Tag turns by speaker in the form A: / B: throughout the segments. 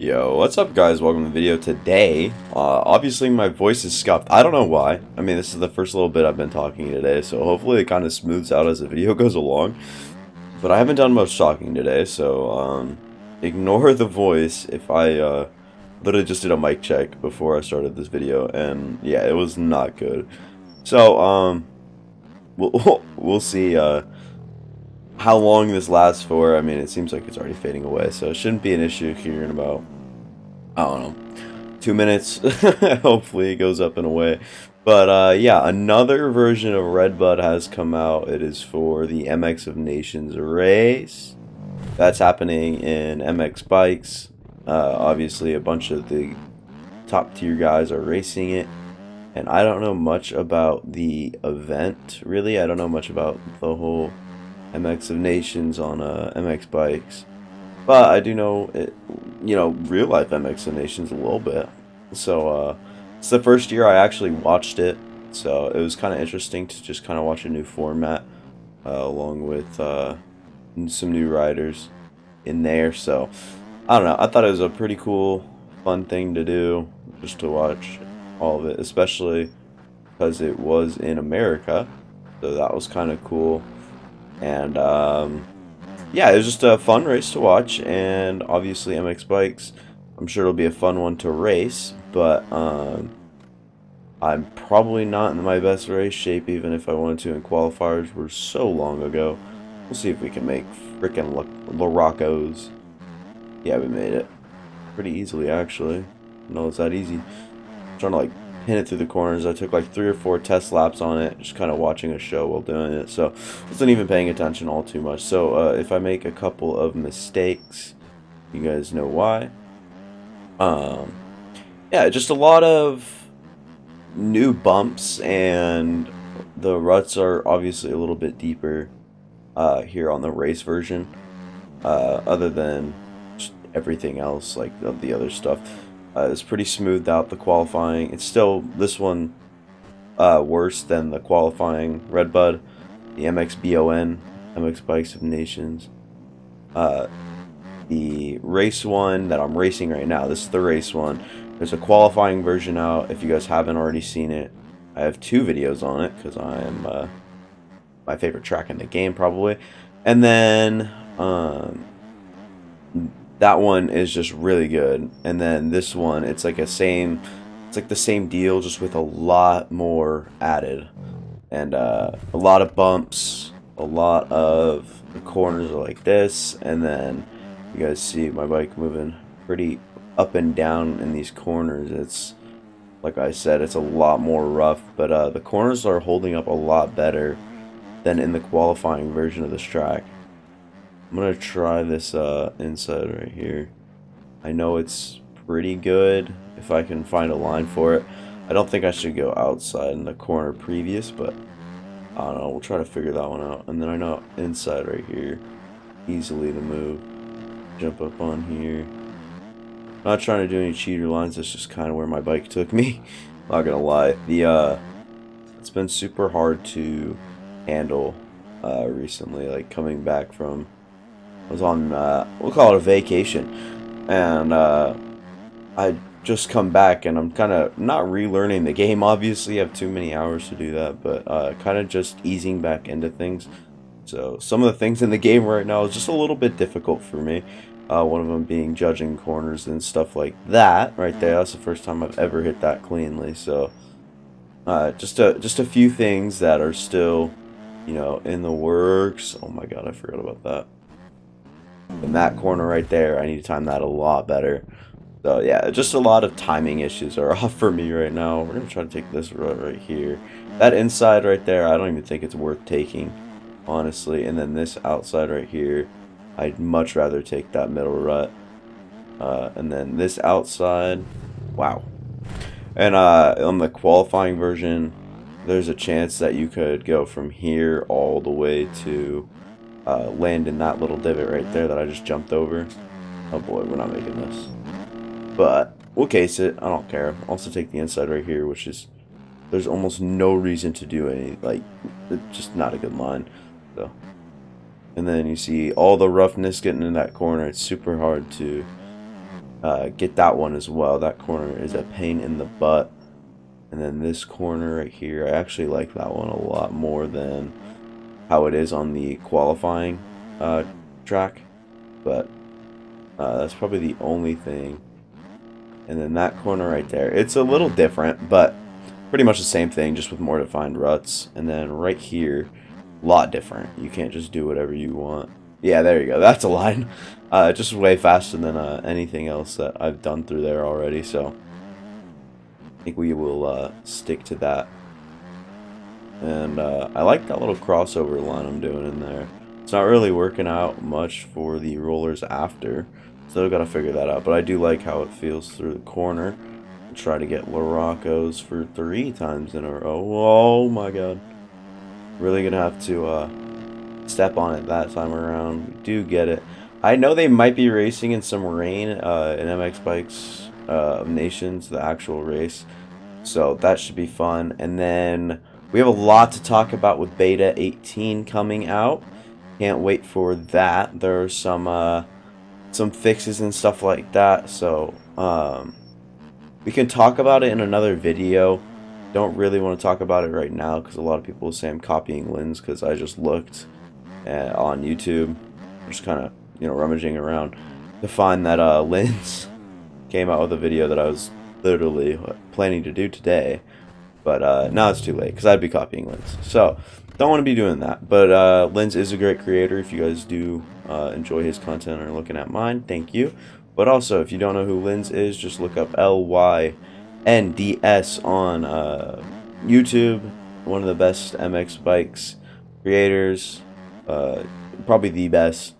A: Yo, what's up guys? Welcome to the video. Today, uh, obviously my voice is scuffed. I don't know why. I mean, this is the first little bit I've been talking today, so hopefully it kind of smooths out as the video goes along. But I haven't done much talking today, so um, ignore the voice if I uh, literally just did a mic check before I started this video, and yeah, it was not good. So, um, we'll, we'll see, uh, how long this lasts for, I mean, it seems like it's already fading away, so it shouldn't be an issue here in about, I don't know, two minutes. Hopefully it goes up and away. But, uh, yeah, another version of Redbud has come out. It is for the MX of Nations race. That's happening in MX Bikes. Uh, obviously, a bunch of the top tier guys are racing it. And I don't know much about the event, really. I don't know much about the whole MX of Nations on uh, MX bikes. But I do know it, you know, real life MX of Nations a little bit. So uh, it's the first year I actually watched it. So it was kind of interesting to just kind of watch a new format uh, along with uh, some new riders in there. So I don't know. I thought it was a pretty cool, fun thing to do just to watch all of it, especially because it was in America. So that was kind of cool. And um, yeah, it was just a fun race to watch. And obviously, MX Bikes, I'm sure it'll be a fun one to race. But um, I'm probably not in my best race shape, even if I wanted to. And qualifiers were so long ago. We'll see if we can make freaking LaRocco's. Yeah, we made it. Pretty easily, actually. No, it's that easy. I'm trying to, like, pin it through the corners. I took like three or four test laps on it, just kind of watching a show while doing it. So wasn't even paying attention all too much. So uh, if I make a couple of mistakes, you guys know why. Um, yeah, just a lot of new bumps and the ruts are obviously a little bit deeper uh, here on the race version. Uh, other than everything else, like the other stuff. Uh, it's pretty smoothed out the qualifying. It's still this one uh, worse than the qualifying Redbud, the MXBON, MX Bikes of Nations. Uh, the race one that I'm racing right now, this is the race one. There's a qualifying version out if you guys haven't already seen it. I have two videos on it because I am uh, my favorite track in the game probably. And then um, that one is just really good. And then this one it's like a same it's like the same deal just with a lot more added. And uh, a lot of bumps a lot of the corners are like this. And then you guys see my bike moving pretty up and down in these corners. It's like I said it's a lot more rough but uh, the corners are holding up a lot better than in the qualifying version of this track I'm gonna try this uh, inside right here. I know it's pretty good if I can find a line for it. I don't think I should go outside in the corner previous, but I don't know. We'll try to figure that one out. And then I know inside right here, easily to move. Jump up on here. Not trying to do any cheater lines. That's just kind of where my bike took me. Not gonna lie. The uh, it's been super hard to handle uh, recently. Like coming back from was on, uh, we'll call it a vacation, and uh, I just come back and I'm kind of not relearning the game. Obviously, I have too many hours to do that, but uh, kind of just easing back into things. So some of the things in the game right now is just a little bit difficult for me. Uh, one of them being judging corners and stuff like that. Right there, that's the first time I've ever hit that cleanly. So uh, just a just a few things that are still, you know, in the works. Oh my god, I forgot about that in that corner right there. I need to time that a lot better. So yeah, just a lot of timing issues are off for me right now. We're going to try to take this road right here. That inside right there, I don't even think it's worth taking, honestly. And then this outside right here, I'd much rather take that middle rut. Uh, and then this outside, wow. And uh, on the qualifying version, there's a chance that you could go from here all the way to uh, land in that little divot right there that I just jumped over. Oh boy, we're not making this. But we'll case it. I don't care. also take the inside right here, which is there's almost no reason to do any like it's just not a good line. So and then you see all the roughness getting in that corner. It's super hard to uh, get that one as well. That corner is a pain in the butt. And then this corner right here, I actually like that one a lot more than how it is on the qualifying uh, track. But uh, that's probably the only thing. And then that corner right there, it's a little different, but pretty much the same thing, just with more defined ruts. And then right here, a lot different. You can't just do whatever you want. Yeah, there you go. That's a line. Uh, just way faster than uh, anything else that I've done through there already. So I think we will uh, stick to that. And uh, I like that little crossover line I'm doing in there. It's not really working out much for the rollers after. Still got to figure that out. But I do like how it feels through the corner. I'll try to get LaRocco's for three times in a row. Oh my god. Really going to have to uh, step on it that time around. Do get it. I know they might be racing in some rain uh, in MX Bikes uh, Nations, the actual race. So that should be fun. And then we have a lot to talk about with Beta 18 coming out. Can't wait for that. There are some uh, some fixes and stuff like that. So um, we can talk about it in another video. Don't really want to talk about it right now because a lot of people say I'm copying Lynds because I just looked uh, on YouTube, just kind of you know rummaging around to find that uh, Lynds came out with a video that I was literally planning to do today. But uh, now it's too late because I'd be copying Lynds. So don't want to be doing that. But uh, Lynds is a great creator. If you guys do uh, enjoy his content or looking at mine, thank you. But also, if you don't know who Lynds is, just look up L Y N D S on uh, YouTube. One of the best MX bikes creators, uh, probably the best.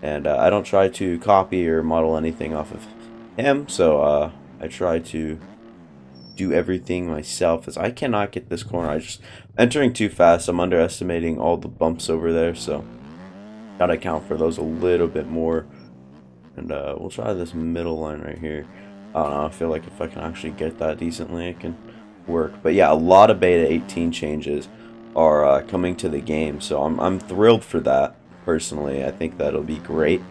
A: And uh, I don't try to copy or model anything off of him, so uh, I try to do everything myself as I cannot get this corner. I just entering too fast. I'm underestimating all the bumps over there, so gotta account for those a little bit more. And uh, we'll try this middle line right here. I don't know. I feel like if I can actually get that decently, it can work. But yeah, a lot of beta 18 changes are uh, coming to the game, so I'm I'm thrilled for that. Personally, I think that'll be great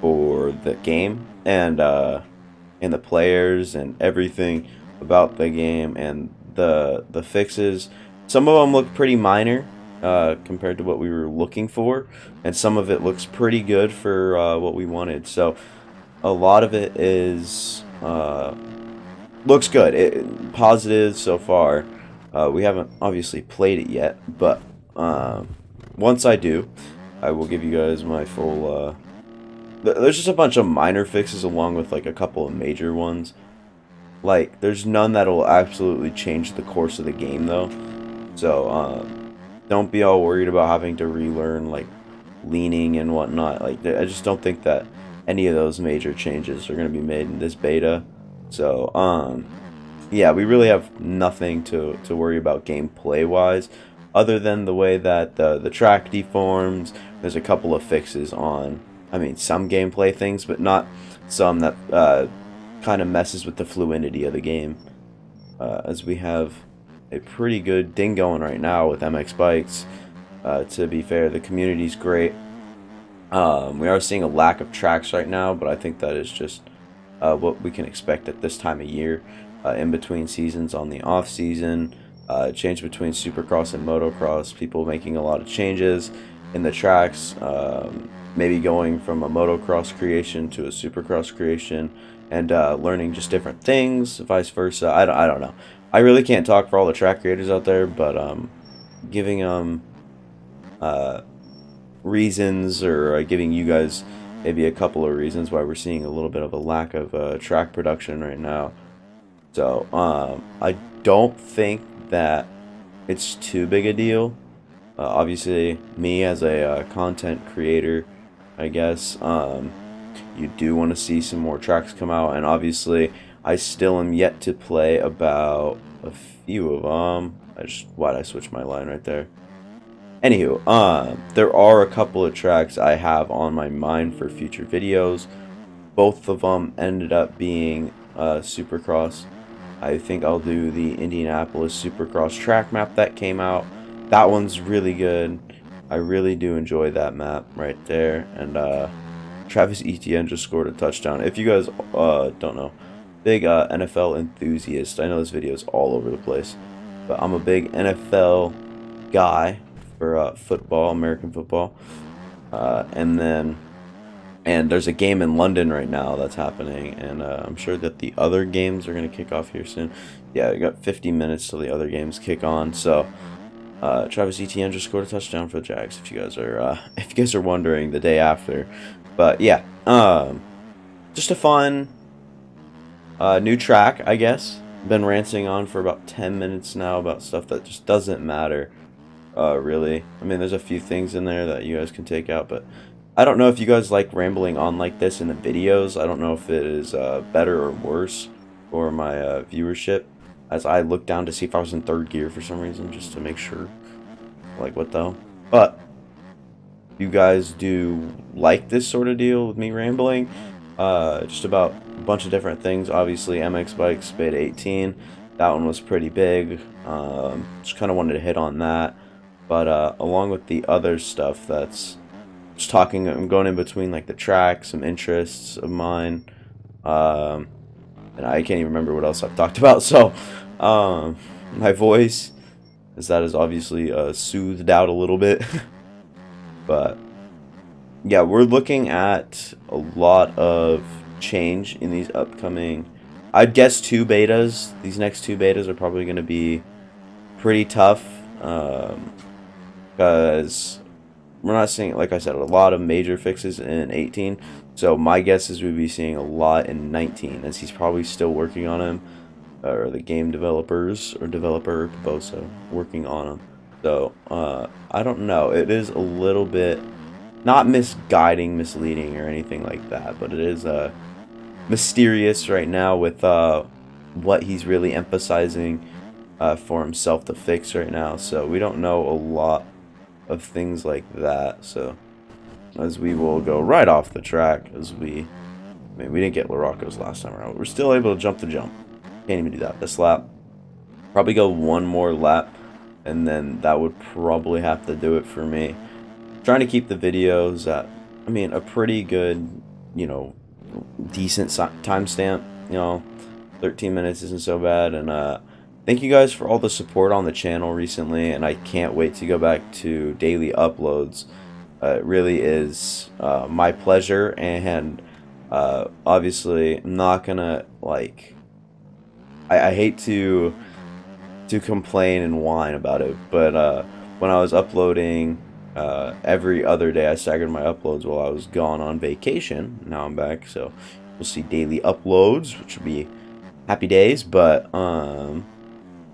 A: for the game and uh, and the players and everything about the game and the the fixes. Some of them look pretty minor uh, compared to what we were looking for, and some of it looks pretty good for uh, what we wanted. So a lot of it is uh, looks good. It, positive so far. Uh, we haven't obviously played it yet, but uh, once I do, I will give you guys my full. Uh, there's just a bunch of minor fixes along with like a couple of major ones. Like, there's none that will absolutely change the course of the game, though. So, um, don't be all worried about having to relearn, like, leaning and whatnot. Like, I just don't think that any of those major changes are going to be made in this beta. So, um, yeah, we really have nothing to, to worry about gameplay-wise, other than the way that the, the track deforms. There's a couple of fixes on, I mean, some gameplay things, but not some that uh, kind of messes with the fluidity of the game. Uh, as we have a pretty good thing going right now with MX Bikes. Uh, to be fair, the community's great. Um, we are seeing a lack of tracks right now, but I think that is just uh, what we can expect at this time of year. Uh, in between seasons, on the off season, uh, change between Supercross and Motocross, people making a lot of changes in the tracks. Um, maybe going from a motocross creation to a supercross creation and uh, learning just different things, vice versa. I don't, I don't know. I really can't talk for all the track creators out there, but um, giving them uh, reasons or uh, giving you guys maybe a couple of reasons why we're seeing a little bit of a lack of uh, track production right now. So um, I don't think that it's too big a deal. Uh, obviously, me as a uh, content creator, I guess, um, you do want to see some more tracks come out, and obviously, I still am yet to play about a few of them. I just why'd I switch my line right there? Anywho, uh, there are a couple of tracks I have on my mind for future videos. Both of them ended up being uh, Supercross. I think I'll do the Indianapolis Supercross track map that came out. That one's really good. I really do enjoy that map right there. And uh, Travis Etienne just scored a touchdown. If you guys uh, don't know, big uh, NFL enthusiast. I know this video is all over the place, but I'm a big NFL guy for uh, football, American football. Uh, and then, and there's a game in London right now that's happening, and uh, I'm sure that the other games are going to kick off here soon. Yeah, we got 50 minutes till the other games kick on, so. Uh, Travis Etienne just scored a touchdown for the Jags. If you guys are, uh, if you guys are wondering, the day after, but yeah, um, just a fun uh, new track, I guess. Been ranting on for about 10 minutes now about stuff that just doesn't matter, uh, really. I mean, there's a few things in there that you guys can take out, but I don't know if you guys like rambling on like this in the videos. I don't know if it is uh, better or worse for my uh, viewership as I look down to see if I was in third gear for some reason, just to make sure. Like, what though? But, you guys do like this sort of deal with me rambling, uh, just about a bunch of different things. Obviously, MX Bikes Beta 18, that one was pretty big. Um, just kind of wanted to hit on that. But, uh, along with the other stuff that's just talking, I'm going in between, like, the track, some interests of mine. Um, and I can't even remember what else I've talked about. So, um, my voice, as that is obviously uh, soothed out a little bit. but yeah, we're looking at a lot of change in these upcoming. I'd guess two betas. These next two betas are probably going to be pretty tough because um, we're not seeing, like I said, a lot of major fixes in 18. So my guess is we'd be seeing a lot in 19, as he's probably still working on him or the game developers or developer Bosa working on them. So uh, I don't know. It is a little bit not misguiding, misleading, or anything like that, but it is uh, mysterious right now with uh, what he's really emphasizing uh, for himself to fix right now. So we don't know a lot of things like that. So as we will go right off the track, as we, I mean, we didn't get LaRocco's last time around. We're still able to jump the jump. Can't even do that this lap. Probably go one more lap, and then that would probably have to do it for me. trying to keep the videos at, I mean, a pretty good, you know, decent timestamp. You know, 13 minutes isn't so bad, and uh, thank you guys for all the support on the channel recently, and I can't wait to go back to daily uploads. Uh, it really is uh, my pleasure, and uh, obviously, I'm not gonna like I, I hate to to complain and whine about it, but uh, when I was uploading uh, every other day, I staggered my uploads while I was gone on vacation. Now I'm back, so we'll see daily uploads, which will be happy days. But um,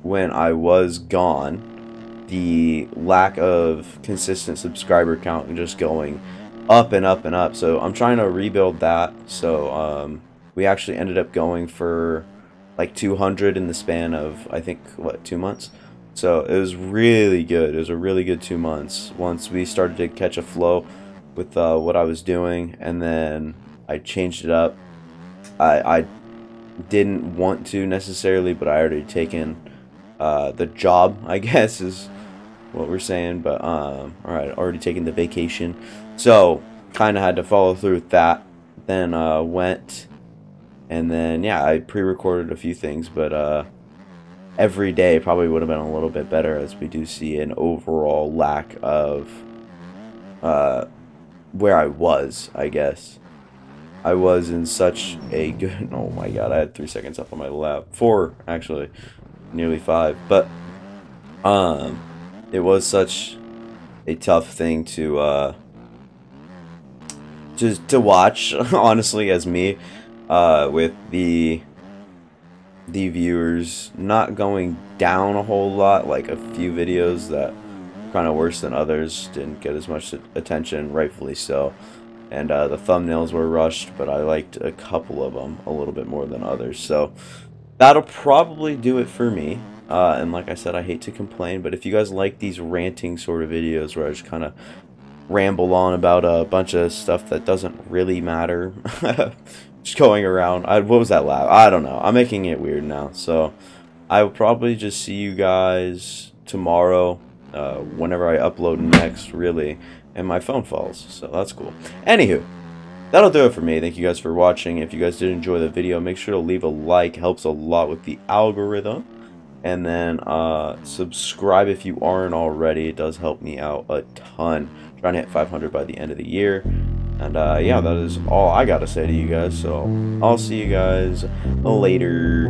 A: when I was gone, the lack of consistent subscriber count and just going up and up and up. So I'm trying to rebuild that. So um, we actually ended up going for like 200 in the span of I think what two months. So it was really good. It was a really good two months. Once we started to catch a flow with uh, what I was doing, and then I changed it up. I, I didn't want to necessarily, but I already taken uh, the job. I guess is what we're saying. But um, all right, already taken the vacation, so kind of had to follow through with that. Then uh, went and then, yeah, I pre-recorded a few things, but uh, every day probably would have been a little bit better as we do see an overall lack of uh, where I was, I guess. I was in such a good... Oh my god, I had three seconds up on my lap. Four, actually. Nearly five. But, um, it was such a tough thing to, uh, to, to watch, honestly, as me uh, with the the viewers not going down a whole lot, like a few videos that kind of worse than others didn't get as much attention, rightfully so. And uh, the thumbnails were rushed, but I liked a couple of them a little bit more than others. So that'll probably do it for me. Uh, and like I said, I hate to complain, but if you guys like these ranting sort of videos where I just kind of ramble on about a bunch of stuff that doesn't really matter, just going around. I, what was that laugh? I don't know. I'm making it weird now. So I will probably just see you guys tomorrow, uh, whenever I upload next, really. And my phone falls, so that's cool. Anywho, that'll do it for me. Thank you guys for watching. If you guys did enjoy the video, make sure to leave a like. Helps a lot with the algorithm. And then uh, subscribe if you aren't already. It does help me out a ton. I'm trying to hit 500 by the end of the year. And uh, yeah, that is all I got to say to you guys. So I'll see you guys later.